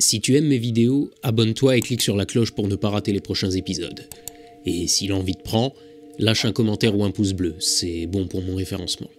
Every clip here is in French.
Si tu aimes mes vidéos, abonne-toi et clique sur la cloche pour ne pas rater les prochains épisodes. Et si l'envie te prend, lâche un commentaire ou un pouce bleu, c'est bon pour mon référencement.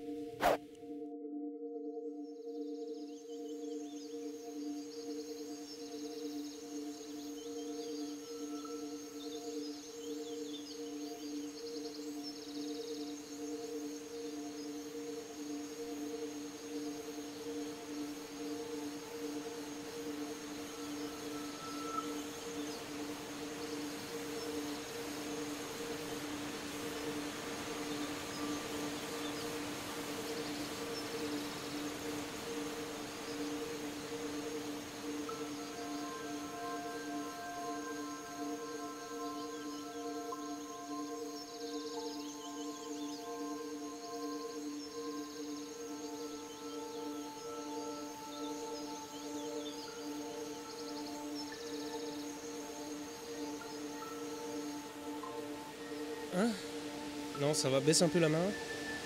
Non, ça va. Baisse un peu la main.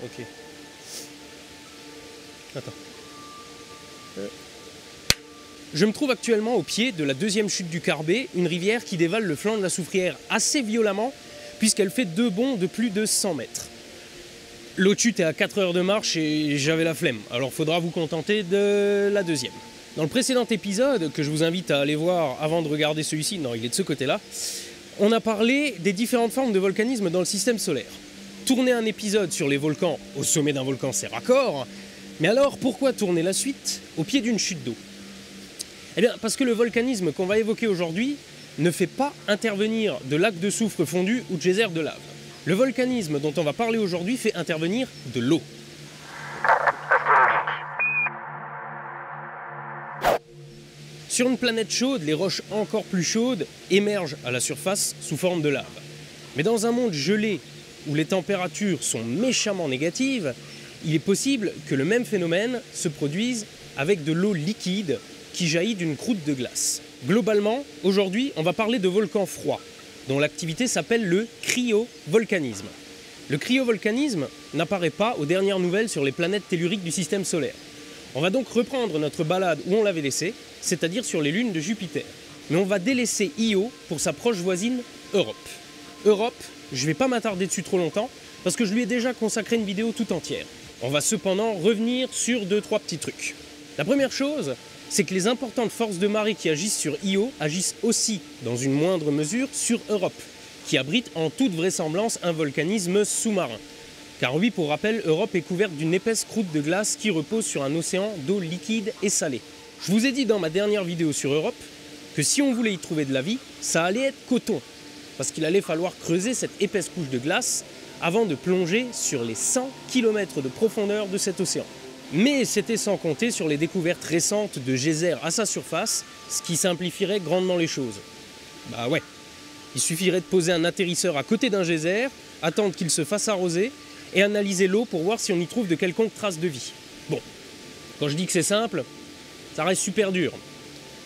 Ok. Attends. Euh. Je me trouve actuellement au pied de la deuxième chute du Carbet, une rivière qui dévale le flanc de la Soufrière assez violemment, puisqu'elle fait deux bonds de plus de 100 mètres. L'autre chute est à 4 heures de marche et j'avais la flemme, alors faudra vous contenter de la deuxième. Dans le précédent épisode, que je vous invite à aller voir avant de regarder celui-ci, non, il est de ce côté-là, on a parlé des différentes formes de volcanisme dans le système solaire. Tourner un épisode sur les volcans au sommet d'un volcan, c'est raccord. Mais alors, pourquoi tourner la suite au pied d'une chute d'eau? Eh bien, parce que le volcanisme qu'on va évoquer aujourd'hui ne fait pas intervenir de lacs de soufre fondu ou de geysers de lave. Le volcanisme dont on va parler aujourd'hui fait intervenir de l'eau. Sur une planète chaude, les roches encore plus chaudes émergent à la surface sous forme de lave. Mais dans un monde gelé où les températures sont méchamment négatives, il est possible que le même phénomène se produise avec de l'eau liquide qui jaillit d'une croûte de glace. Globalement, aujourd'hui, on va parler de volcans froids, dont l'activité s'appelle le cryovolcanisme. Le cryovolcanisme n'apparaît pas aux dernières nouvelles sur les planètes telluriques du système solaire. On va donc reprendre notre balade où on l'avait laissé, c'est-à-dire sur les lunes de Jupiter. Mais on va délaisser Io pour sa proche voisine Europe. Europe, je ne vais pas m'attarder dessus trop longtemps parce que je lui ai déjà consacré une vidéo tout entière. On va cependant revenir sur deux trois petits trucs. La première chose, c'est que les importantes forces de marée qui agissent sur Io agissent aussi, dans une moindre mesure, sur Europe, qui abrite en toute vraisemblance un volcanisme sous-marin. Car oui, pour rappel, Europe est couverte d'une épaisse croûte de glace qui repose sur un océan d'eau liquide et salée. Je vous ai dit dans ma dernière vidéo sur Europe que si on voulait y trouver de la vie, ça allait être coton. Parce qu'il allait falloir creuser cette épaisse couche de glace avant de plonger sur les 100 km de profondeur de cet océan. Mais c'était sans compter sur les découvertes récentes de geysers à sa surface, ce qui simplifierait grandement les choses. Bah ouais, il suffirait de poser un atterrisseur à côté d'un geyser, attendre qu'il se fasse arroser et analyser l'eau pour voir si on y trouve de quelconques traces de vie. Bon, quand je dis que c'est simple, ça reste super dur.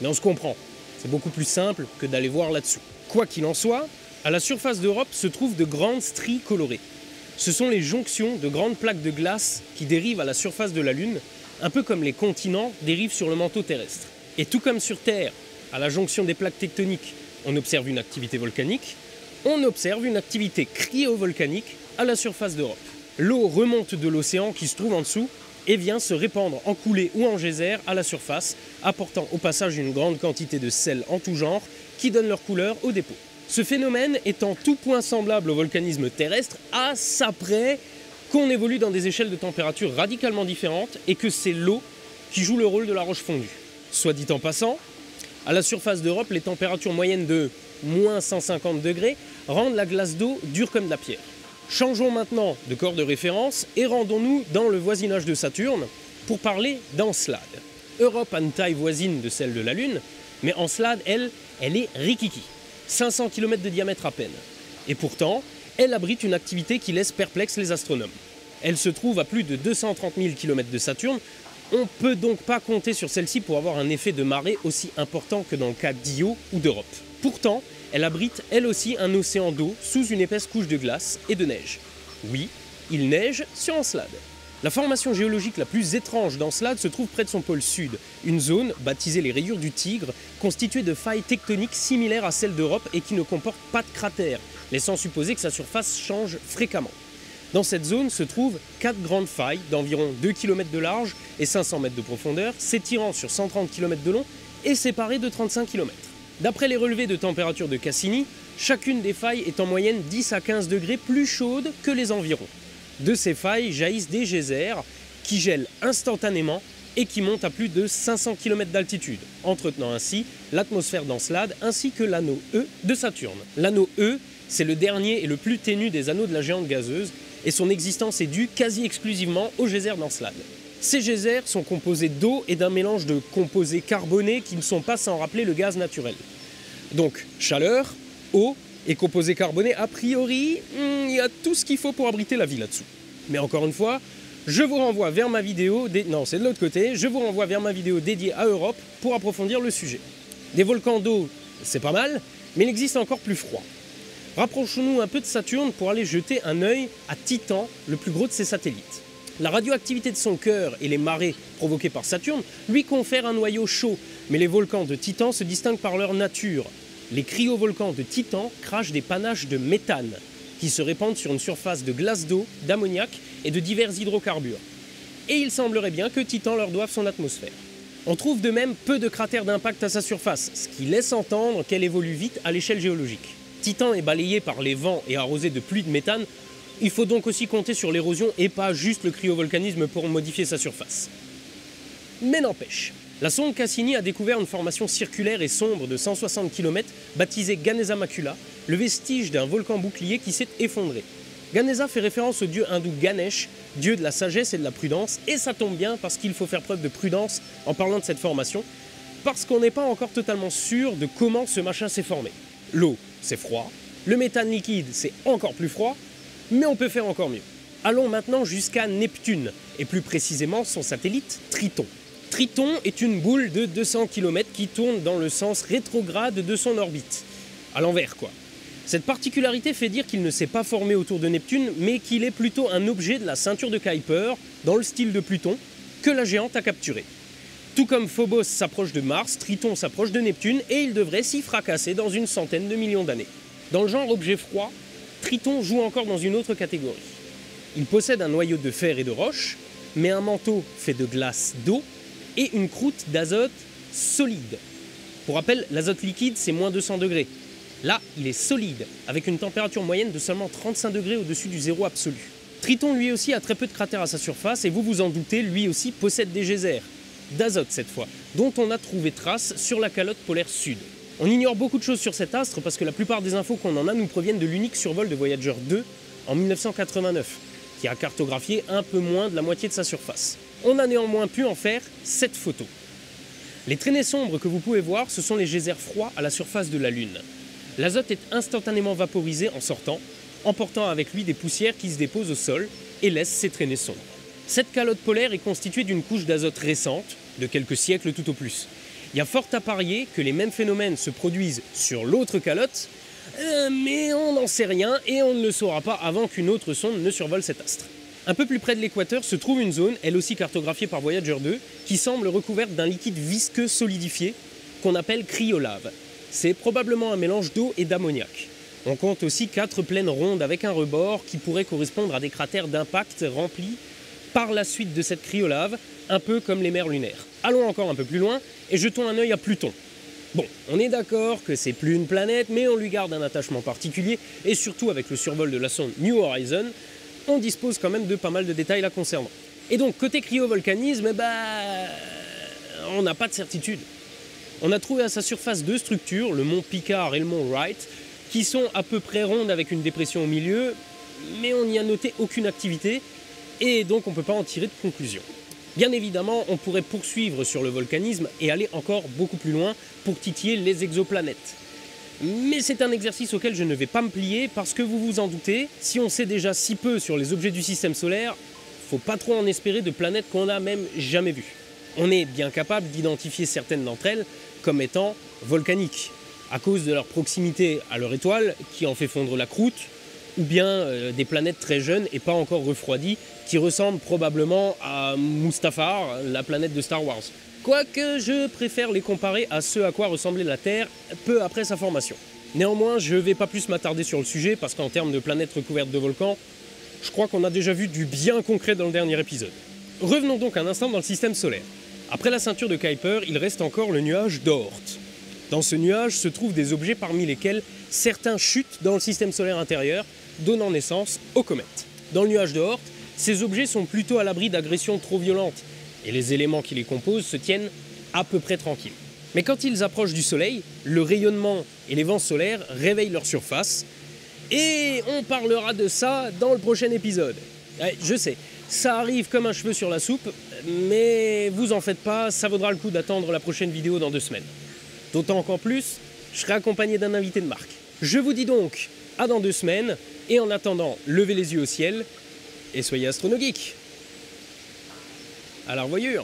Mais on se comprend. C'est beaucoup plus simple que d'aller voir là-dessous. Quoi qu'il en soit, à la surface d'Europe se trouvent de grandes stries colorées. Ce sont les jonctions de grandes plaques de glace qui dérivent à la surface de la Lune, un peu comme les continents dérivent sur le manteau terrestre. Et tout comme sur Terre, à la jonction des plaques tectoniques, on observe une activité volcanique, on observe une activité cryovolcanique à la surface d'Europe. L'eau remonte de l'océan qui se trouve en dessous et vient se répandre en coulée ou en geyser à la surface, apportant au passage une grande quantité de sel en tout genre qui donne leur couleur au dépôt. Ce phénomène est en tout point semblable au volcanisme terrestre, à ça près qu'on évolue dans des échelles de température radicalement différentes et que c'est l'eau qui joue le rôle de la roche fondue. Soit dit en passant, à la surface d'Europe, les températures moyennes de moins 150 degrés rendent la glace d'eau dure comme de la pierre. Changeons maintenant de corps de référence et rendons-nous dans le voisinage de Saturne pour parler d'Encelade. Europe a une taille voisine de celle de la Lune, mais Encelade, elle, elle est rikiki. 500 km de diamètre à peine. Et pourtant, elle abrite une activité qui laisse perplexe les astronomes. Elle se trouve à plus de 230 000 km de Saturne. On ne peut donc pas compter sur celle-ci pour avoir un effet de marée aussi important que dans le cas d'Io ou d'Europe. Pourtant, elle abrite elle aussi un océan d'eau sous une épaisse couche de glace et de neige. Oui, il neige sur Encelade. La formation géologique la plus étrange d'Encelade se trouve près de son pôle sud, une zone, baptisée les rayures du Tigre, constituée de failles tectoniques similaires à celles d'Europe et qui ne comporte pas de cratères, laissant supposer que sa surface change fréquemment. Dans cette zone se trouvent quatre grandes failles d'environ 2 km de large et 500 mètres de profondeur, s'étirant sur 130 km de long et séparées de 35 km. D'après les relevés de température de Cassini, chacune des failles est en moyenne 10 à 15 degrés plus chaude que les environs. De ces failles jaillissent des geysers qui gèlent instantanément et qui montent à plus de 500 km d'altitude, entretenant ainsi l'atmosphère d'Encelade ainsi que l'anneau E de Saturne. L'anneau E, c'est le dernier et le plus ténu des anneaux de la géante gazeuse, et son existence est due quasi exclusivement aux geysers d'Encelade. Ces geysers sont composés d'eau et d'un mélange de composés carbonés qui ne sont pas sans rappeler le gaz naturel. Donc chaleur, eau et composés carbonés, a priori, hmm, il y a tout ce qu'il faut pour abriter la vie là-dessous. Mais encore une fois, je vous renvoie vers ma vidéo, non c'est de l'autre côté, je vous renvoie vers ma vidéo dédiée à Europe pour approfondir le sujet. Des volcans d'eau, c'est pas mal, mais il existe encore plus froid. Rapprochons-nous un peu de Saturne pour aller jeter un œil à Titan, le plus gros de ses satellites. La radioactivité de son cœur et les marées provoquées par Saturne lui confèrent un noyau chaud, mais les volcans de Titan se distinguent par leur nature les cryovolcans de Titan crachent des panaches de méthane qui se répandent sur une surface de glace d'eau, d'ammoniac et de divers hydrocarbures. Et il semblerait bien que Titan leur doive son atmosphère. On trouve de même peu de cratères d'impact à sa surface, ce qui laisse entendre qu'elle évolue vite à l'échelle géologique. Titan est balayé par les vents et arrosé de pluies de méthane, il faut donc aussi compter sur l'érosion et pas juste le cryovolcanisme pour modifier sa surface. Mais n'empêche, la sonde Cassini a découvert une formation circulaire et sombre de 160 km baptisée Ganesa Macula, le vestige d'un volcan bouclier qui s'est effondré. Ganesa fait référence au dieu hindou Ganesh, dieu de la sagesse et de la prudence, et ça tombe bien parce qu'il faut faire preuve de prudence en parlant de cette formation, parce qu'on n'est pas encore totalement sûr de comment ce machin s'est formé. L'eau, c'est froid, le méthane liquide, c'est encore plus froid, mais on peut faire encore mieux. Allons maintenant jusqu'à Neptune, et plus précisément son satellite Triton. Triton est une boule de 200 km qui tourne dans le sens rétrograde de son orbite. À l'envers, quoi. Cette particularité fait dire qu'il ne s'est pas formé autour de Neptune, mais qu'il est plutôt un objet de la ceinture de Kuiper, dans le style de Pluton, que la géante a capturé. Tout comme Phobos s'approche de Mars, Triton s'approche de Neptune, et il devrait s'y fracasser dans une centaine de millions d'années. Dans le genre objet froid, Triton joue encore dans une autre catégorie. Il possède un noyau de fer et de roche, mais un manteau fait de glace d'eau et une croûte d'azote solide. Pour rappel, l'azote liquide, c'est moins 200 degrés. Là, il est solide, avec une température moyenne de seulement 35 degrés au-dessus du zéro absolu. Triton, lui aussi, a très peu de cratères à sa surface, et vous vous en doutez, lui aussi possède des geysers, d'azote cette fois, dont on a trouvé trace sur la calotte polaire sud. On ignore beaucoup de choses sur cet astre parce que la plupart des infos qu'on en a nous proviennent de l'unique survol de Voyager 2 en 1989, qui a cartographié un peu moins de la moitié de sa surface on a néanmoins pu en faire cette photo. Les traînées sombres que vous pouvez voir, ce sont les geysers froids à la surface de la Lune. L'azote est instantanément vaporisé en sortant, emportant avec lui des poussières qui se déposent au sol et laissent ces traînées sombres. Cette calotte polaire est constituée d'une couche d'azote récente, de quelques siècles tout au plus. Il y a fort à parier que les mêmes phénomènes se produisent sur l'autre calotte, euh, mais on n'en sait rien et on ne le saura pas avant qu'une autre sonde ne survole cet astre. Un peu plus près de l'équateur se trouve une zone, elle aussi cartographiée par Voyager 2, qui semble recouverte d'un liquide visqueux solidifié qu'on appelle cryolave. C'est probablement un mélange d'eau et d'ammoniac. On compte aussi quatre plaines rondes avec un rebord qui pourrait correspondre à des cratères d'impact remplis par la suite de cette cryolave, un peu comme les mers lunaires. Allons encore un peu plus loin et jetons un œil à Pluton. Bon, on est d'accord que c'est plus une planète, mais on lui garde un attachement particulier, et surtout avec le survol de la sonde New Horizon, on dispose quand même de pas mal de détails la concernant. Et donc, côté cryovolcanisme, bah, on n'a pas de certitude. On a trouvé à sa surface deux structures, le mont Picard et le mont Wright, qui sont à peu près rondes avec une dépression au milieu, mais on n'y a noté aucune activité, et donc on ne peut pas en tirer de conclusion. Bien évidemment, on pourrait poursuivre sur le volcanisme et aller encore beaucoup plus loin pour titiller les exoplanètes. Mais c'est un exercice auquel je ne vais pas me plier parce que vous vous en doutez, si on sait déjà si peu sur les objets du système solaire, faut pas trop en espérer de planètes qu'on n'a même jamais vues. On est bien capable d'identifier certaines d'entre elles comme étant volcaniques, à cause de leur proximité à leur étoile qui en fait fondre la croûte, ou bien euh, des planètes très jeunes et pas encore refroidies, qui ressemblent probablement à Mustafar, la planète de Star Wars. Quoique je préfère les comparer à ce à quoi ressemblait la Terre peu après sa formation. Néanmoins, je ne vais pas plus m'attarder sur le sujet parce qu'en termes de planètes recouvertes de volcans, je crois qu'on a déjà vu du bien concret dans le dernier épisode. Revenons donc un instant dans le système solaire. Après la ceinture de Kuiper, il reste encore le nuage d'Oort. Dans ce nuage se trouvent des objets parmi lesquels certains chutent dans le système solaire intérieur, donnant naissance aux comètes. Dans le nuage d'Oort, ces objets sont plutôt à l'abri d'agressions trop violentes, et les éléments qui les composent se tiennent à peu près tranquilles. Mais quand ils approchent du Soleil, le rayonnement et les vents solaires réveillent leur surface, et on parlera de ça dans le prochain épisode. je sais, ça arrive comme un cheveu sur la soupe, mais vous en faites pas, ça vaudra le coup d'attendre la prochaine vidéo dans deux semaines. D'autant qu'en plus, je serai accompagné d'un invité de marque. Je vous dis donc à dans deux semaines, et en attendant, levez les yeux au ciel et soyez astronogeek. À la revoyure